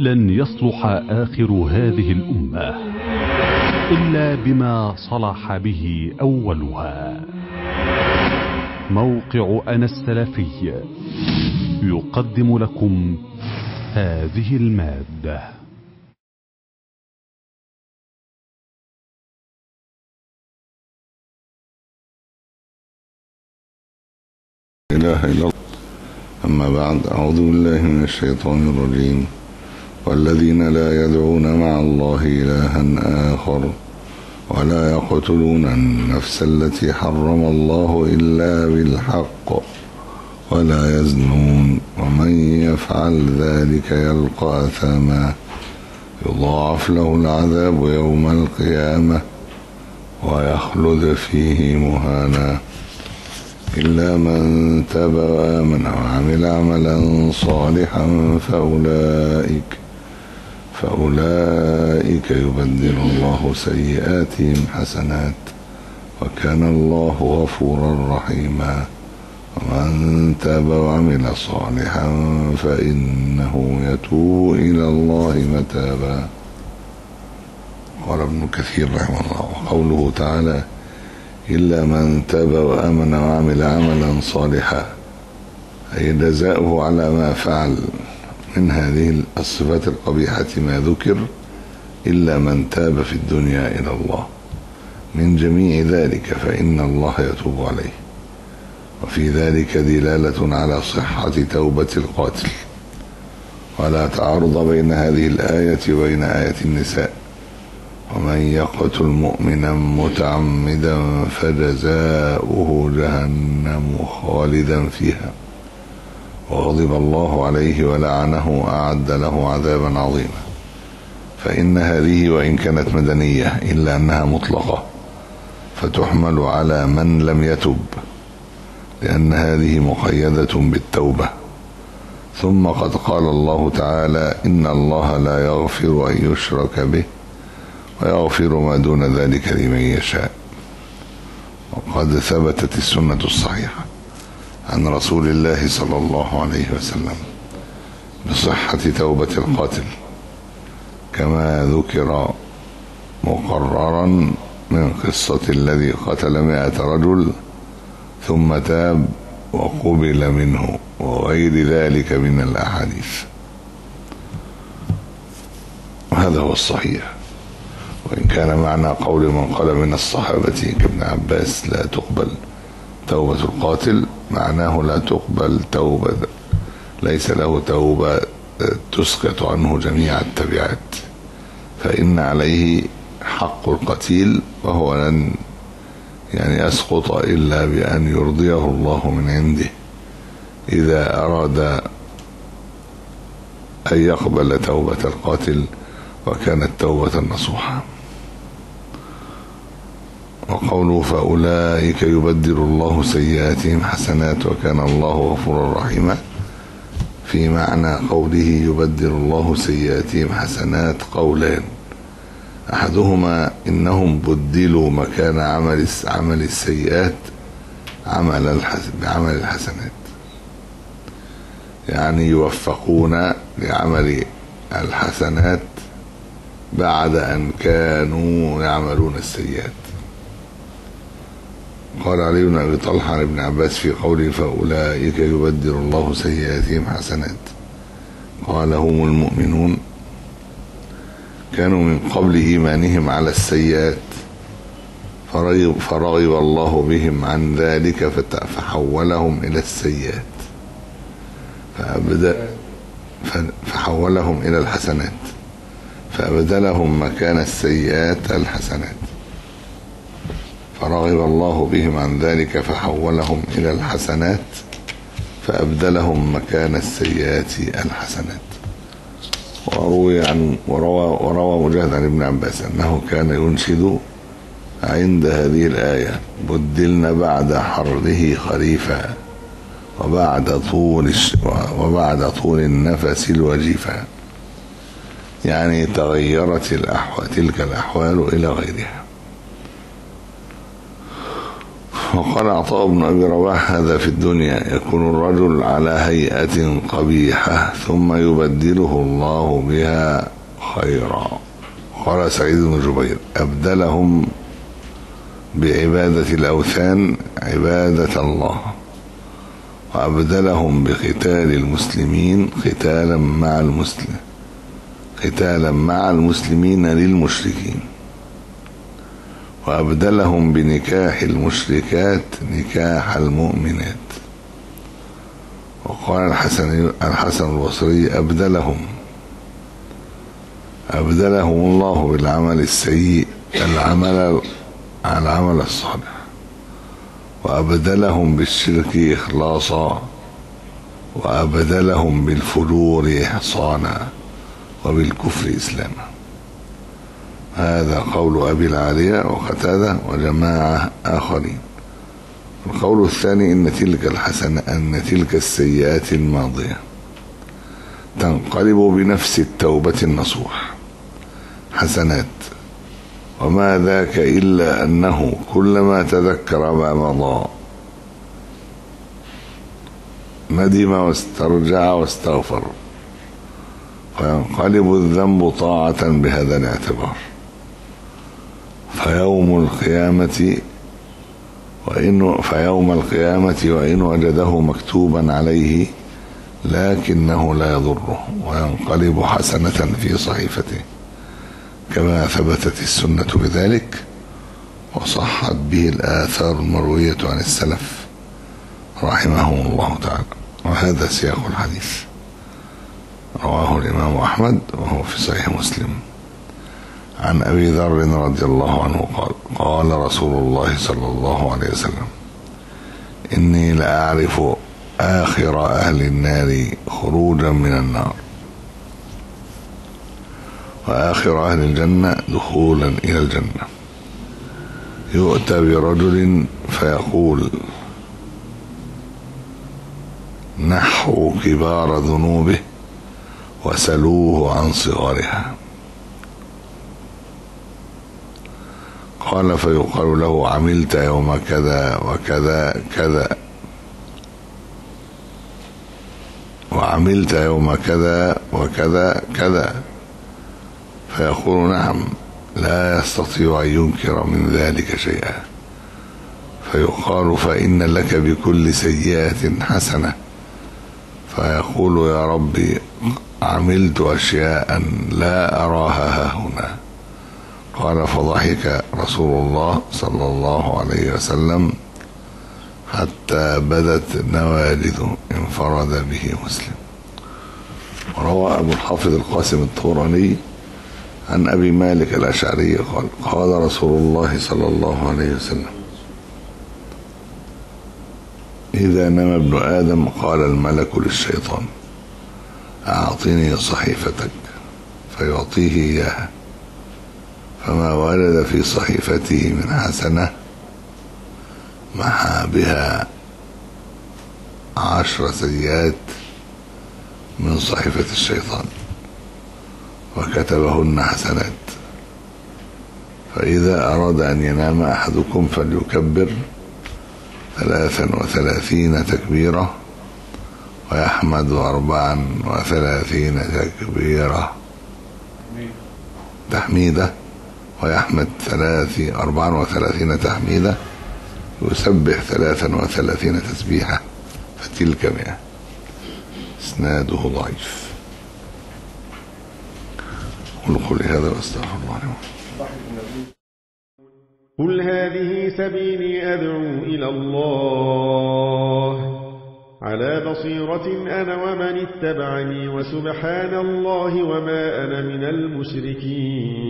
لن يصلح آخر هذه الأمة إلا بما صلح به أولها. موقع أنا السلفي يقدم لكم هذه المادة. إله إلا الله. أما بعد أعوذ بالله من الشيطان الرجيم. والذين لا يدعون مع الله إلها آخر ولا يقتلون النفس التي حرم الله إلا بالحق ولا يزنون ومن يفعل ذلك يلقى أثاما يضاعف له العذاب يوم القيامة ويخلد فيه مهانا إلا من تاب وآمن وعمل عملا صالحا فأولئك فأولئك يبدل الله سيئاتهم حسنات وكان الله غفورا رحيما. ومن تاب وعمل صالحا فإنه يتوب إلى الله متابا. قال ابن كثير رحمه الله وقوله تعالى إلا من تاب وآمن وعمل عملا صالحا أي جزاؤه على ما فعل. من هذه الصفات القبيحة ما ذكر إلا من تاب في الدنيا إلى الله. من جميع ذلك فإن الله يتوب عليه. وفي ذلك دلالة على صحة توبة القاتل. ولا تعارض بين هذه الآية وبين آية النساء. ومن يقتل مؤمنا متعمدا فجزاؤه جهنم خالدا فيها. وغضب الله عليه ولعنه أعد له عذابا عظيما. فإن هذه وإن كانت مدنية إلا أنها مطلقة فتحمل على من لم يتب لأن هذه مقيدة بالتوبة. ثم قد قال الله تعالى إن الله لا يغفر أن يشرك به ويغفر ما دون ذلك لمن يشاء. وقد ثبتت السنة الصحيحة. عن رسول الله صلى الله عليه وسلم بصحة توبة القاتل كما ذكر مقررا من قصة الذي قتل مئة رجل ثم تاب وقبل منه وغير ذلك من الأحاديث. هذا هو الصحيح. وإن كان معنى قول من قال من الصحابة كابن عباس لا تقبل توبة القاتل معناه لا تقبل توبة. ليس له توبة تسقط عنه جميع التبعات. فإن عليه حق القتيل وهو لن يعني يسقط إلا بأن يرضيه الله من عنده. إذا أراد أن يقبل توبة القاتل وكانت توبة نصوحة. وقوله فأولئك يبدل الله سيئاتهم حسنات وكان الله غفورا رحيما. في معنى قوله يبدل الله سيئاتهم حسنات قولان أحدهما إنهم بدلوا مكان عمل عمل السيئات عمل بعمل الحسنات. يعني يوفقون لعمل الحسنات بعد أن كانوا يعملون السيئات. قال علي بن أبي طلحة عن ابن عباس في قوله فأولئك يبدل الله سيئاتهم حسنات. قال هم المؤمنون. كانوا من قبل إيمانهم على السيئات. فرغب, فرغب الله بهم عن ذلك فحولهم إلى السيئات. فأبدأ فحولهم إلى الحسنات. فأبدلهم مكان السيئات الحسنات. فرغب الله بهم عن ذلك فحولهم إلى الحسنات فأبدلهم مكان السيئات الحسنات. وروي عن وروى, وروى مجاهد عن ابن عباس أنه كان ينشد عند هذه الآية بدلنا بعد حره خريفا وبعد طول وبعد طول النفس الوجيفا. يعني تغيرت الأحوال تلك الأحوال إلى غيرها. وقال عطاء بن أبي رواح هذا في الدنيا يكون الرجل على هيئة قبيحة ثم يبدله الله بها خيرا. قال سعيد بن جبير أبدلهم بعبادة الأوثان عبادة الله وأبدلهم بقتال المسلمين قتالا مع المسلم قتالا مع المسلمين للمشركين. وأبدلهم بنكاح المشركات نكاح المؤمنات. وقال الحسن الحسن البصري أبدلهم. أبدلهم الله بالعمل السيء العمل العمل الصالح. وأبدلهم بالشرك إخلاصا. وأبدلهم بالفجور إحصانا. وبالكفر إسلاما. هذا قول أبي العالية وقتادة وجماعة آخرين. القول الثاني إن تلك الحسنة أن تلك السيئات الماضية تنقلب بنفس التوبة النصوح. حسنات وما ذاك إلا أنه كلما تذكر ما مضى ندم واسترجع واستغفر فينقلب الذنب طاعة بهذا الاعتبار. فيوم القيامة وإن فيوم القيامة وإن وجده مكتوبا عليه لكنه لا يضره وينقلب حسنة في صحيفته. كما ثبتت السنة بذلك وصحت به الآثار المروية عن السلف رحمهم الله تعالى. وهذا سياق الحديث. رواه الإمام أحمد وهو في صحيح مسلم. عن أبي ذر رضي الله عنه قال قال رسول الله صلى الله عليه وسلم إني لأعرف آخر أهل النار خروجا من النار وآخر أهل الجنة دخولا إلى الجنة. يؤتى برجل فيقول نحو كبار ذنوبه وسلوه عن صغارها قال فيقال له عملت يوم كذا وكذا كذا. وعملت يوم كذا وكذا كذا. فيقول نعم لا يستطيع أن ينكر من ذلك شيئا. فيقال فإن لك بكل سيئة حسنة. فيقول يا ربي عملت أشياء لا أراها هنا. قال فضحك رسول الله صلى الله عليه وسلم حتى بدت نواجذه انفرد به مسلم. وروى أبو الحافظ القاسم الطوراني عن أبي مالك الأشعري قال قال رسول الله صلى الله عليه وسلم إذا نام ابن آدم قال الملك للشيطان أعطني صحيفتك فيعطيه إياها. فما ولد في صحيفته من حسنة محى بها عشر سيئات من صحيفة الشيطان وكتبهن حسنات. فإذا أراد أن ينام أحدكم فليكبر ثلاثا وثلاثين تكبيرة ويحمد أربعا وثلاثين تكبيرة. تحميدة؟ ويحمد ثلاث أربعا وثلاثين تحميدة يسبح ثلاثا وثلاثين تسبيحة فتلك مئة. إسناده ضعيف. قل قولي هذا وأستغفر الله لي قل هذه سبيلي أدعو إلى الله. على بصيرة أنا ومن اتبعني وسبحان الله وما أنا من المشركين.